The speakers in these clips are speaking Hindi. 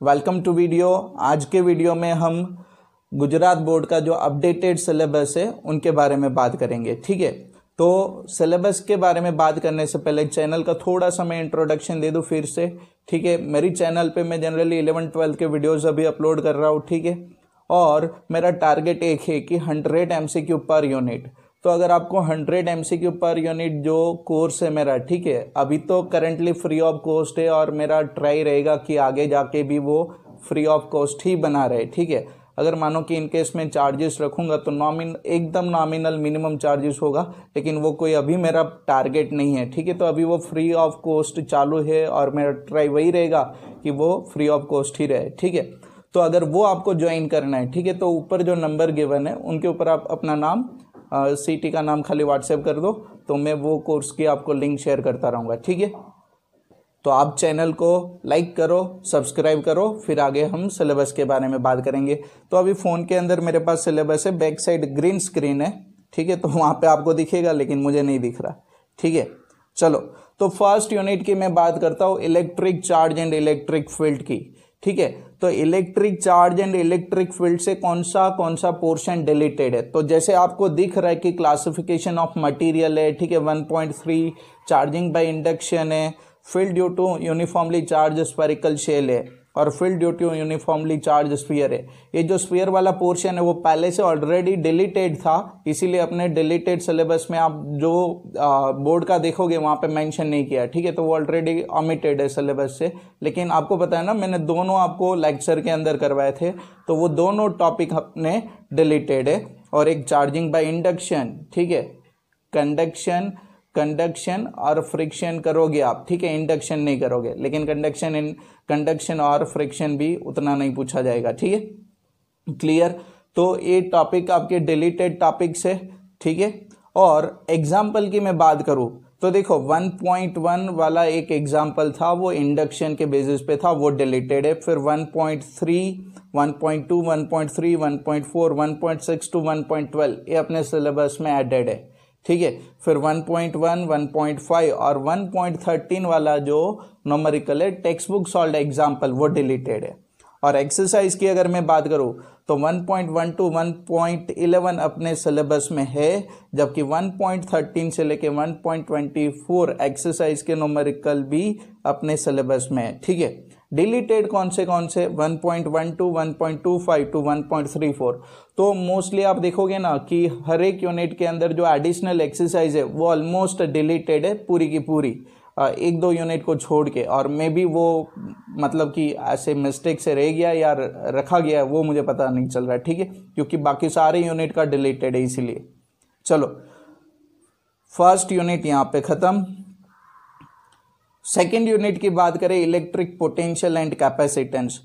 Welcome to video. आज के वीडियो में हम गुजरात बोर्ड का जो अपडेटेड सिलेबस है, उनके बारे में बात करेंगे, ठीक है? तो सिलेबस के बारे में बात करने से पहले चैनल का थोड़ा सा मैं इंट्रोडक्शन दे दूँ फिर से, ठीक है? मेरी चैनल पे मैं जनरली इलेवन ट्वेल्थ के वीडियोस अभी अपलोड कर रहा हूँ, ठीक है? और मेरा टारगेट एक है कि हंड्रेड एम पर यूनिट तो अगर आपको 100 एम पर यूनिट जो कोर्स है मेरा, ठीक है, अभी तो करेंटली फ्री ऑफ़ कॉस्ट है और मेरा ट्राई रहेगा कि आगे जाके भी वो फ्री ऑफ़ कॉस्ट ही बना रहे, ठीक है। अगर मानो कि इनकेस मैं चार्जेस रखूँगा तो नॉमिन एकदम नॉमिनल मिनिमम चार्जेस होगा, लेकिन वो कोई अभी मेरा टारगेट नहीं है, ठीक है। तो अभी वो फ्री ऑफ़ कॉस्ट चालू है और मेरा ट्राई वही रहेगा कि वो फ्री ऑफ़ कॉस्ट ही रहे, ठीक है। तो अगर वो आपको ज्वाइन करना है, ठीक है तो ऊपर जो नंबर गिवन है, उनके ऊपर आप अपना नाम सी टी का नाम खाली व्हाट्सएप कर दो तो मैं वो कोर्स की आपको लिंक शेयर करता रहूँगा, ठीक है? तो आप चैनल को लाइक करो सब्सक्राइब करो, फिर आगे हम सिलेबस के बारे में बात करेंगे। तो अभी फ़ोन के अंदर मेरे पास सिलेबस है बैक साइड ग्रीन स्क्रीन है, ठीक है? तो वहाँ पे आपको दिखेगा, लेकिन मुझे नहीं दिख रहा, ठीक है? चलो तो फ़र्स्ट यूनिट की मैं बात करता हूँ electric charge and electric field की। ठीक है? तो electric charge and electric field से कौन सा कौन सा पोर्शन डिलीटेड है? तो जैसे आपको दिख रहा है कि क्लासिफिकेशन ऑफ़ मटेरियल है, ठीक है? 1.3 चार्जिंग बाय इंडक्शन है field due to uniformly charge spherical shell है। और field due to uniformly charge sphere है। ये जो स्पीयर वाला पोर्शन है, वो पहले से ऑलरेडी डिलीटेड था, इसीलिए अपने डिलीटेड सिलेबस में आप जो बोर्ड का देखोगे, वहाँ पे मेंशन नहीं किया ठीक है तो वो ऑलरेडी ऑमिटेड है सिलेबस से। लेकिन आपको पता है ना, मैंने दोनों आपको लेक्चर के अंदर करवाए थे तो वो दोनों टॉपिक अपने डिलीटेड है। और एक चार्जिंग बाय इंडक्शन ठीक है? कंडक्शन कंडक्शन और फ्रिक्शन करोगे आप, ठीक है? इंडक्शन नहीं करोगे, लेकिन कंडक्शन इन कंडक्शन और फ्रिक्शन भी उतना नहीं पूछा जाएगा, ठीक है? क्लियर तो ये टॉपिक आपके डिलीटेड टॉपिक्स है ठीक है? और एग्ज़ाम्पल की मैं बात करूँ तो देखो 1.1 वाला एक एग्ज़ाम्पल था, वो इंडक्शन के बेसिस पे था, वो डिलीटेड है, फिर 1.3 1.2 1.3 1.4 1.6 टू 1.12 ये अपने सिलेबस में एडेड है। ठीक है? फिर 1.1, 1.5 और 1.13 वाला जो नोमरिकल है टेक्स्ट बुक सॉल्व एग्ज़ाम्पल वो डिलीटेड है। और एक्सरसाइज की अगर मैं बात करूँ तो 1.1 टू 1.11 अपने सिलेबस में है जबकि 1.13 से लेके 1.24 एक्सरसाइज के नोमरिकल भी अपने सिलेबस में है। ठीक है? डिलीटेड कौन से कौन से? 1.1 टू 1.25 टू 1.34 तो मोस्टली आप देखोगे ना कि हर एक यूनिट के अंदर जो एडिशनल एक्सरसाइज है, वो ऑलमोस्ट डिलीटेड है पूरी की पूरी। एक दो यूनिट को छोड़ के, और मे बी वो मतलब कि ऐसे मिस्टेक से रह गया या रखा गया, वो मुझे पता नहीं चल रहा है ठीक है? क्योंकि बाकी सारे यूनिट का डिलीटेड है इसीलिए। चलो फ़र्स्ट यूनिट यहाँ पे ख़त्म। सेकेंड यूनिट की बात करें इलेक्ट्रिक पोटेंशियल एंड कैपेसिटेंस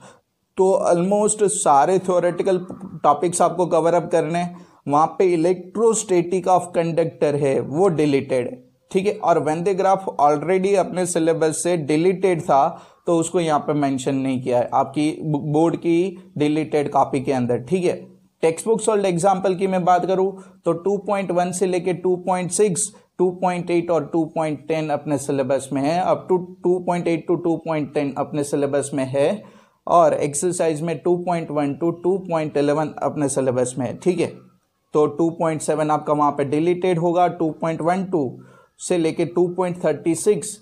तो ऑलमोस्ट सारे थ्योरेटिकल टॉपिक्स आपको कवर अप करने वहाँ पे इलेक्ट्रोस्टेटिक ऑफ़ कंडक्टर है, वो डिलीटेड है ठीक है? और वेंदे ग्राफ ऑलरेडी अपने सिलेबस से डिलीटेड था तो उसको यहाँ पे मेंशन नहीं किया है। आपकी बोर्ड की डिलीटेड कॉपी के अंदर, ठीक है? टेक्स्ट बुक सोल्ड एग्ज़ाम्पल की मैं बात करूँ तो 2.1 से लेके 2.6 2.8 और 2.10 अपने सिलेबस में है अब टू 2.8 टू 2.10 अपने सिलेबस में है और एक्सरसाइज में 2.1 टू 2.11 अपने सिलेबस में है ठीक है तो 2.7 आपका वहाँ पे डिलीटेड होगा 2.12 से लेके 2.36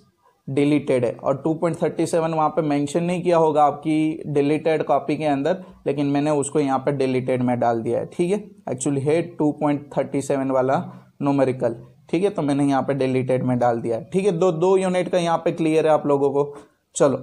डिलीटेड है। और 2.37 वहाँ पर मैंशन नहीं किया होगा आपकी डिलीटेड कॉपी के अंदर, लेकिन मैंने उसको यहाँ पर डिलीटेड में डाल दिया है। ठीक है? एक्चुअली है 2.37 वाला नोमरिकल ठीक है? तो मैंने यहाँ पर डिलीटेड में डाल दिया है। ठीक है? दो दो यूनिट का यहाँ पे क्लियर है आप लोगों को। चलो।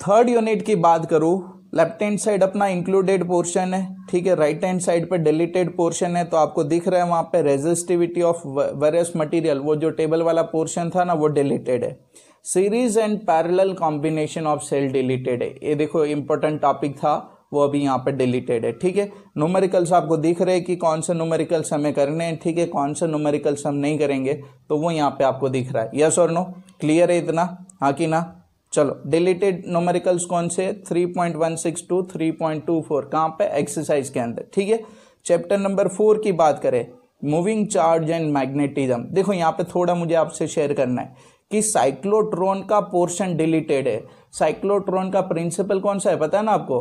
थर्ड यूनिट की बात करूँ लेफ़्ट हैंड साइड अपना इंक्लूडेड पोर्शन है, ठीक है? राइट हैंड साइड पे डिलीटेड पोर्शन है तो आपको दिख रहा है वहाँ पे रेजिस्टिविटी ऑफ़ वेरियस मटेरियल वो जो टेबल वाला पोर्शन था ना, वो डिलीटेड है। Series and parallel combination of cell deleted है। ये देखो इंपॉर्टेंट टॉपिक था, वो अभी यहाँ पे डिलीटेड है, ठीक है? न्यूमेरिकल्स आपको दिख रहे हैं कि कौन से न्यूमेरिकल्स हमें करने हैं, ठीक है? कौन से न्यूमेरिकल्स हम नहीं करेंगे तो वो यहाँ पे आपको दिख रहा है। यस और नो क्लियर है इतना? हाँ कि ना? चलो डिलीटेड नोमेरिकल्स कौन से? 3.16 टू 3.24 कहाँ पे? एक्सरसाइज के अंदर, ठीक है? चैप्टर नंबर फोर की बात करें मूविंग चार्ज एंड मैग्नेटिज्म देखो, यहाँ पे थोड़ा मुझे आपसे शेयर करना है कि साइक्लोट्रॉन का पोर्शन डिलीटेड है। साइक्लोट्रॉन का प्रिंसिपल कौन सा है? पता है ना आपको?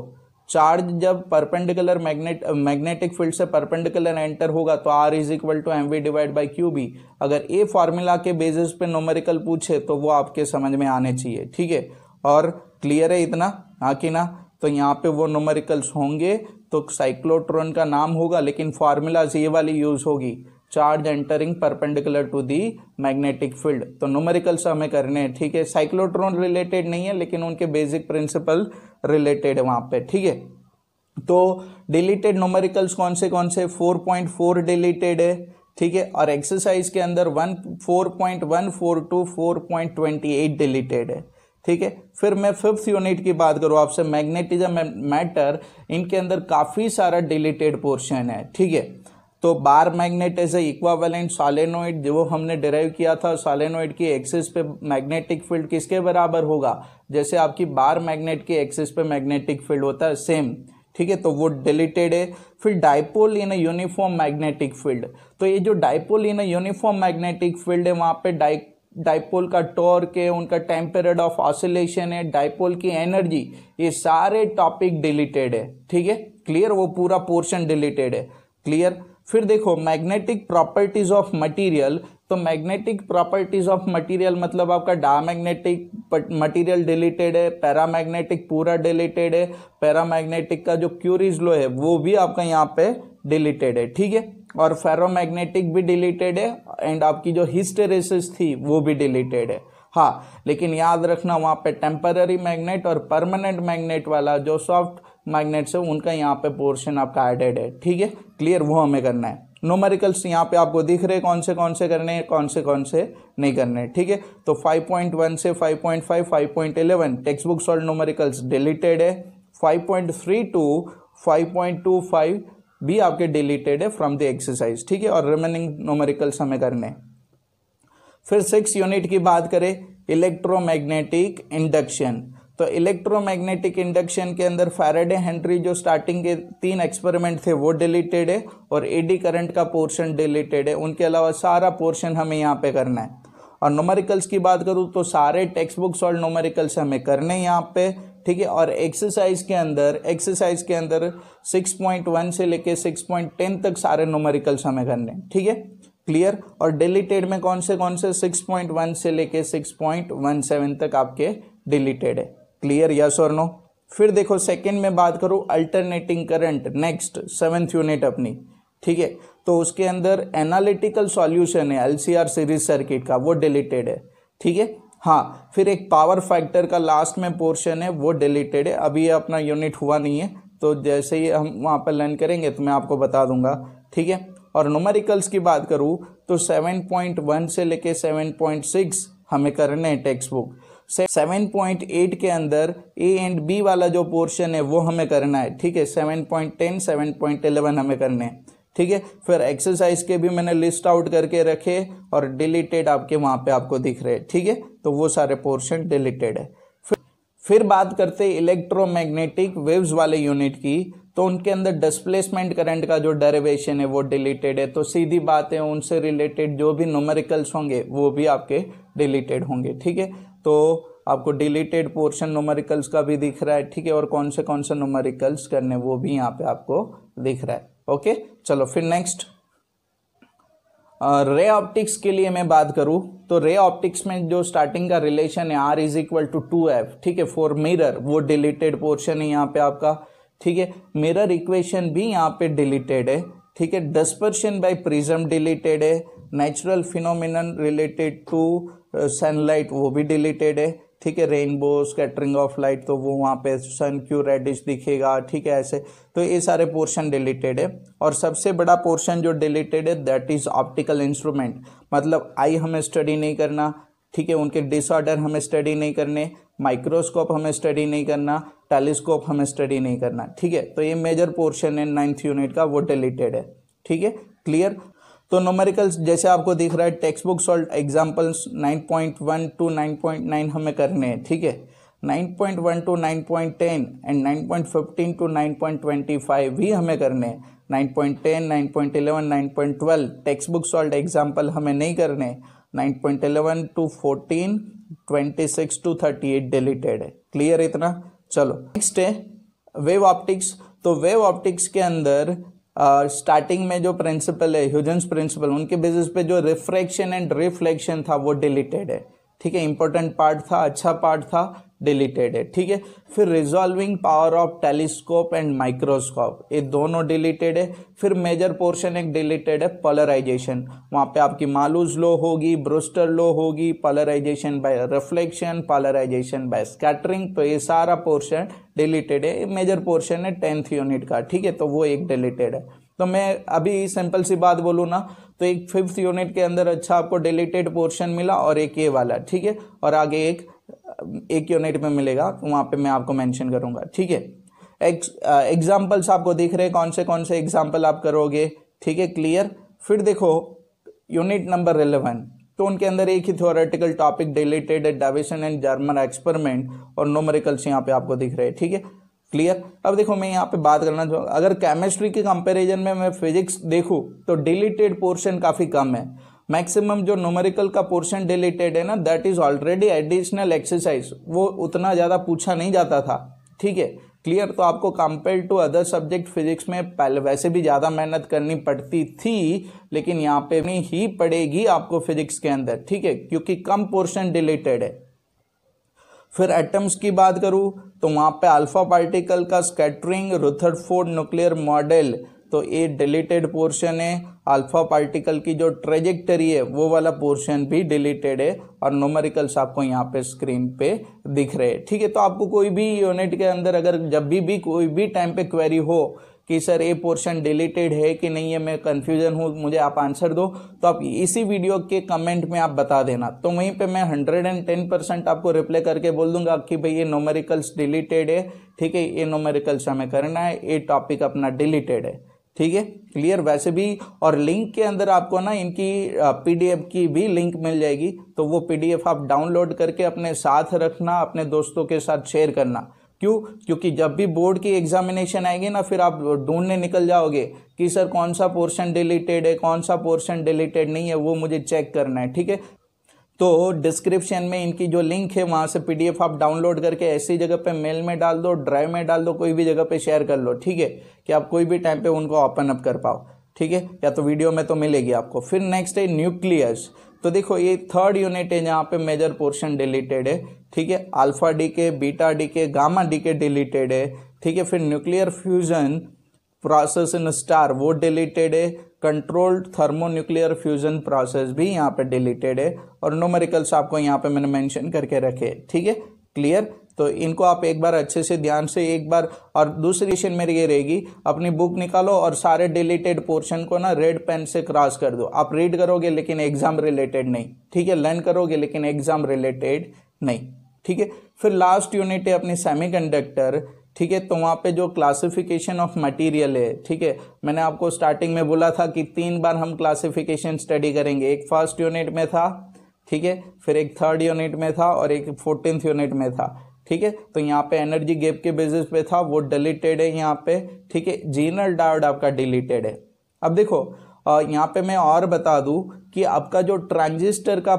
चार्ज जब परपेंडिकुलर मैग्नेट मैग्नेटिक फ़ील्ड से परपेंडिकुलर एंटर होगा तो R is equal to M V divide by Q B अगर ए फार्मूला के बेसिस पे नोमेरिकल पूछे तो वो आपके समझ में आने चाहिए, ठीक है? और क्लियर है इतना? हाँ कि ना? तो यहाँ पे वो नोमेरिकल्स होंगे तो साइक्लोट्रॉन का नाम होगा, लेकिन फार्मूलाज ये वाली यूज़ होगी। Charge entering perpendicular to the magnetic field तो न्यूमेरिकल्स हमें करने हैं, ठीक है? साइक्लोट्रॉन रिलेटेड नहीं है, लेकिन उनके बेसिक प्रिंसिपल रिलेटेड है वहाँ पे, ठीक है? तो डिलीटेड न्यूमेरिकल्स कौन से कौन से? 4.4 डिलीटेड है, ठीक है? और एक्सरसाइज के अंदर one four point one four two four point twenty eight deleted है, ठीक है? फिर मैं फिफ्थ यूनिट की बात करूँ, आपसे मैग्नेटिज्म मैटर इनके अंदर काफ़ी सारा डिलीटेड पोर्शन है, ठीक है? तो bar magnet as a equivalent solenoid, जो हमने डिराइव किया था, सालेनोइड की एक्सिस पे मैग्नेटिक फ़ील्ड किसके बराबर होगा? जैसे आपकी बार मैग्नेट की एक्सिस पे मैग्नेटिक फ़ील्ड होता है सेम ठीक है तो वो डिलीटेड है। फिर dipole in uniform magnetic field तो ये जो dipole in uniform magnetic field है, वहाँ पे डाइ डाइपोल का टॉर्क है, उनका टेम्परेड ऑफ़ ऑसिलेशन है डाइपोल की एनर्जी ये सारे टॉपिक डिलीटेड है। ठीक है क्लियर वो पूरा पोर्शन डिलीटेड है। क्लियर फिर देखो मैग्नेटिक प्रॉपर्टीज़ ऑफ़ मटेरियल तो मैग्नेटिक प्रॉपर्टीज़ ऑफ़ मटेरियल मतलब आपका डायमैग्नेटिक मटेरियल डिलीटेड है पैरामैग्नेटिक पूरा डिलीटेड है पैरामैग्नेटिक का जो क्यूरीज लो है, वो भी आपका यहाँ पे डिलीटेड है, ठीक है? और फेरोमैग्नेटिक भी डिलीटेड है एंड आपकी जो हिस्टेरेसिस थी, वो भी डिलीटेड है। हाँ लेकिन याद रखना, वहाँ पे टेम्पररी मैग्नेट और परमानेंट मैग्नेट वाला जो सॉफ्ट मैग्नेट्स है, उनका यहाँ पे पोर्शन आपका एडेड है। ठीक है? क्लियर वो हमें करना है। नोमेरिकल्स यहाँ पे आपको दिख रहे कौन से कौन से करने हैं, कौन से कौन से नहीं करने हैं। ठीक है? तो 5.1 से 5.5 5.11 textbook solve numericals deleted है। 5.3 टू 5.25 भी आपके डिलीटेड है फ्रॉम द एक्सरसाइज ठीक है? और रिमेनिंग नोमेरिकल्स हमें करने फिर सिक्स यूनिट की बात करें इलेक्ट्रोमैग्नेटिक इंडक्शन तो इलेक्ट्रोमैग्नेटिक इंडक्शन के अंदर फैराडे हेनरी जो स्टार्टिंग के तीन एक्सपेरिमेंट थे, वो डिलीटेड है और एडी करंट का पोर्शन डिलीटेड है। उनके अलावा सारा पोर्शन हमें यहाँ पे करना है। और नोमेरिकल्स की बात करूँ तो सारे टेक्स्ट बुक्स और नोमेरिकल्स हमें करने हैं यहाँ पे, ठीक है? और एक्सरसाइज के अंदर एक्सरसाइज के अंदर 6.1 से लेके 6.10 तक सारे नोमेरिकल्स हमें करने हैं, ठीक है? क्लियर और डिलीटेड में कौन से कौन से? 6.1 से लेके 6.17 तक आपके डिलीटेड है। क्लियर यस और नो? फिर देखो सेकंड में बात करूँ alternating current next seventh unit अपनी। ठीक है? तो उसके अंदर एनालिटिकल सॉल्यूशन है एलसीआर सीरीज़ सर्किट का, वो डिलीटेड है। ठीक है? हाँ फिर एक पावर फैक्टर का लास्ट में पोर्शन है, वो डिलीटेड है। अभी अपना यूनिट हुआ नहीं है तो जैसे ही हम वहाँ पर लर्न करेंगे तो मैं आपको बता दूँगा। ठीक है? और नोमेरिकल्स की बात करूँ तो 7.1 से लेके 7.6 हमें करने हैं text book seven point eight के अंदर ए एंड बी वाला जो पोर्शन है, वो हमें करना है, ठीक है? Seven point ten seven point eleven हमें करने हैं, ठीक है? फिर एक्सरसाइज के भी मैंने लिस्ट आउट करके रखे और डिलीटेड आपके वहाँ पे आपको दिख रहे हैं, ठीक है? तो वो सारे पोर्शन डिलीटेड है। फिर फिर बात करते इलेक्ट्रोमैग्नेटिक वेव्स वाले यूनिट की तो उनके अंदर डिस्प्लेसमेंट करंट का जो डेरिवेशन है, वो डिलीटेड है। तो सीधी बात है, उनसे रिलेटेड जो भी नोमेरिकल्स होंगे, वो भी आपके डिलीटेड होंगे, ठीक है? तो आपको डिलीटेड पोर्शन नोमरिकल्स का भी दिख रहा है, ठीक है? और कौन से कौन से नोमरिकल्स करने, वो भी यहाँ पे आपको दिख रहा है, ओके? चलो फिर नेक्स्ट रे ऑप्टिक्स के लिए मैं बात करूँ तो रे ऑप्टिक्स में जो स्टार्टिंग का रिलेशन है R is equal to two F ठीक है? फॉर मिरर वो डिलीटेड पोर्शन है यहाँ पे आपका, ठीक है? मिरर इक्वेशन भी यहाँ पे डिलीटेड है, ठीक है? डिस्पर्शन बाय प्रिज्म डिलीटेड है natural phenomenon related to sunlight वो भी डिलीटेड है, ठीक है? रेनबो स्कैटरिंग ऑफ़ लाइट तो वो वहाँ पे सन क्यू रेडिश दिखेगा, ठीक है? ऐसे तो ये सारे पोर्शन डिलीटेड है। और सबसे बड़ा पोर्शन जो डिलीटेड है दैट इज़ ऑप्टिकल इंस्ट्रूमेंट मतलब आई हमें स्टडी नहीं करना, ठीक है? उनके डिसऑर्डर हमें स्टडी नहीं करने माइक्रोस्कोप हमें स्टडी नहीं करना टेलीस्कोप हमें स्टडी नहीं करना, ठीक है? तो ये मेजर पोर्शन है नाइन्थ यूनिट का, वो डिलीटेड है, ठीक है? क्लियर तो नोमेरिकल्स जैसे आपको दिख रहा है text book solve examples 9.1 to 9.9 हमें करने हैं ठीक है 9.1 टू 9.10 एंड 9.15 टू 9.25 भी हमें करने 9.10 9.11 9.12 टेक्स्ट बुक सॉल्ट एग्ज़ाम्पल हमें नहीं करने 9.11 टू 14 26 टू 38 डिलीटेड है क्लियर इतना चलो नेक्स्ट है वेव ऑप्टिक्स तो वेव ऑप्टिक्स के अंदर स्टार्टिंग uh, में जो प्रिंसिपल है ह्यूजन्स प्रिंसिपल उनके बेसिस पे जो रिफ्रैक्शन एंड रिफ्लेक्शन था वो डिलीटेड है। ठीक है इंपॉर्टेंट पार्ट था अच्छा पार्ट था डिलीटेड है, ठीक है? फिर resolving power of telescope and microscope ये दोनों डिलीटेड है। फिर मेजर पोर्शन एक डिलीटेड है पोलराइजेशन वहाँ पे आपकी मालूज लो होगी ब्रोस्टर लो होगी polarisation by reflection polarisation by scattering तो ये सारा पोर्शन डिलीटेड है। मेजर पोर्शन है टेंथ यूनिट का, ठीक है? तो वो एक डिलीटेड है। तो मैं अभी सिंपल सी बात बोलूँ ना तो एक फिफ्थ यूनिट के अंदर अच्छा आपको डिलीटेड पोर्शन मिला और एक ये वाला, ठीक है? और आगे एक एक यूनिट में मिलेगा तो वहाँ पे मैं आपको मेंशन करूँगा, ठीक है? एग्जाम्पल्स आपको दिख रहे हैं, कौन से कौन से एग्ज़ाम्पल आप करोगे, ठीक है? क्लियर फिर देखो यूनिट नंबर इलेवन तो उनके अंदर एक ही theoretical topic deleted Davisson and Germer experiment और नोमरिकल्स यहाँ पे आपको दिख रहे हैं, ठीक है? क्लियर अब देखो, मैं यहाँ पे बात करना चाहूँ, अगर केमिस्ट्री के कंपैरिजन में मैं फिजिक्स देखूँ तो डिलीटेड पोर्शन काफ़ी कम है। मैक्सिमम जो न्यूमेरिकल का पोर्शन डिलीटेड है ना that is already additional exercise वो उतना ज़्यादा पूछा नहीं जाता था। ठीक है? क्लियर तो आपको compare to other subject physics में पहले वैसे भी ज़्यादा मेहनत करनी पड़ती थी, लेकिन यहाँ पे भी ही पड़ेगी आपको फिजिक्स के अंदर। ठीक है? क्योंकि कम पोर्शन डिलीटेड है। फिर एटम्स की बात करूँ तो वहाँ पे अल्फ़ा पार्टिकल का स्कैटरिंग रुथरफोर्ड न्यूक्लियर मॉडल तो ये डिलीटेड पोर्शन है। अल्फ़ा पार्टिकल की जो ट्रेजेक्टरी है, वो वाला पोर्शन भी डिलीटेड है और नोमरिकल्स आपको यहाँ पे स्क्रीन पे दिख रहे हैं। ठीक है तो आपको कोई भी यूनिट के अंदर अगर जब भी भी कोई भी टाइम पे क्वेरी हो कि सर ये पोर्शन डिलीटेड है कि नहीं है, मैं कंफ्यूजन हूँ, मुझे आप आंसर दो तो आप इसी वीडियो के कमेंट में आप बता देना। तो वहीं पे मैं हंड्रेड एंड टेन परसेंट आपको रिप्लाई करके बोल दूँगा कि भाई ये नोमेरिकल्स डिलीटेड है, ठीक है, ये नोमेरिकल्स हमें करना है, ये टॉपिक अपना डिलीटेड है। ठीक है? क्लियर वैसे भी, और लिंक के अंदर आपको ना इनकी पीडीएफ की भी लिंक मिल जाएगी। तो वो पीडीएफ आप डाउनलोड करके अपने साथ रखना, अपने दोस्तों के साथ शेयर करना। क्यों? क्योंकि जब भी बोर्ड की एग्जामिनेशन आएगी ना, फिर आप ढूँढने निकल जाओगे कि, सर, कौन सा पोर्शन डिलीटेड है, कौन सा पोर्शन डिलीटेड नहीं है, वो मुझे चेक करना है। ठीक है? तो डिस्क्रिप्शन में इनकी जो लिंक है, वहाँ से पीडीएफ आप डाउनलोड करके ऐसी जगह पे मेल में डाल दो ड्राइव में डाल दो, कोई भी जगह पे शेयर कर लो, ठीक है? कि आप कोई भी टाइम पे उनको ओपन अप कर पाओ, ठीक है? या तो वीडियो में तो मिलेगी आपको। फिर नेक्स्ट है न्यूक्लियस तो देखो, ये थर्ड यूनिट है जहाँ पे मेजर पोर्शन डिलीटेड है, ठीक है? Alpha decay beta decay gamma decay deleted है, ठीक है? फिर nuclear fusion process in star वो डिलीटेड है। कंट्रोल्ड थर्मोन्यूक्लियर फ्यूजन प्रोसेस भी यहाँ पे डिलीटेड है और नोमेरिकल्स आपको यहाँ पे मैंने मेंशन करके रखे ठीक है? क्लियर तो इनको आप एक बार अच्छे से ध्यान से एक बार और दूसरी क्वेश्चन मेरी ये रहेगी, अपनी बुक निकालो और सारे डिलीटेड पोर्शन को ना रेड पेन से क्रॉस कर दो। आप रीड करोगे लेकिन एग्ज़ाम रिलेटेड नहीं। ठीक है? लर्न करोगे लेकिन एग्ज़ाम रिलेटेड नहीं। ठीक है? फिर लास्ट यूनिट है अपनी सेमीकंडक्टर ठीक है तो वहाँ पे जो क्लासिफिकेशन ऑफ़ मटेरियल है, ठीक है, मैंने आपको स्टार्टिंग में बोला था कि तीन बार हम क्लासिफिकेशन स्टडी करेंगे। एक फ़र्स्ट यूनिट में था, ठीक है, फिर एक थर्ड यूनिट में था और एक फोर्टींथ यूनिट में था, ठीक है तो यहाँ पे एनर्जी गैप के बेसिस पे था, वो डिलीटेड है यहाँ पे, ठीक है जीनल डायोड आपका डिलीटेड है। अब देखो यहाँ पे मैं और बता दूँ कि आपका जो ट्रांजिस्टर का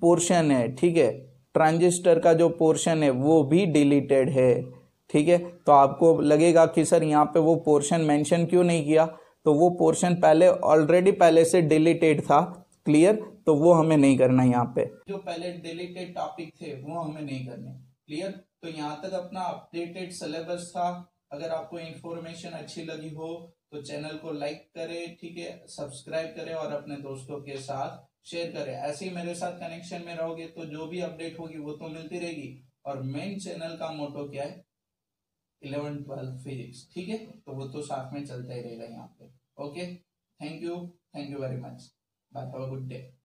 पोर्शन है, ठीक है ट्रांजिस्टर का जो पोर्शन है, वो भी डिलीटेड है। ठीक है? तो आपको लगेगा कि सर यहाँ पे वो पोर्शन मेंशन क्यों नहीं किया? तो वो पोर्शन पहले ऑलरेडी पहले से डिलीटेड था क्लियर तो वो हमें नहीं करना है यहाँ पे। जो पहले डिलीटेड टॉपिक थे, वो हमें नहीं करने। क्लियर तो यहाँ तक अपना अपडेटेड सिलेबस था। अगर आपको इन्फॉर्मेशन अच्छी लगी हो तो चैनल को लाइक करें, ठीक है? सब्सक्राइब करें और अपने दोस्तों के साथ शेयर करें। ऐसे ही मेरे साथ कनेक्शन में रहोगे तो जो भी अपडेट होगी, वो तो मिलती रहेगी। और मेन चैनल का मोटो क्या है? इलेवन, ट्वेल्व फिजिक्स, ठीक है? तो वो तो साथ में चलता ही रहेगा यहाँ पे। Okay? Thank you thank you very much bye good day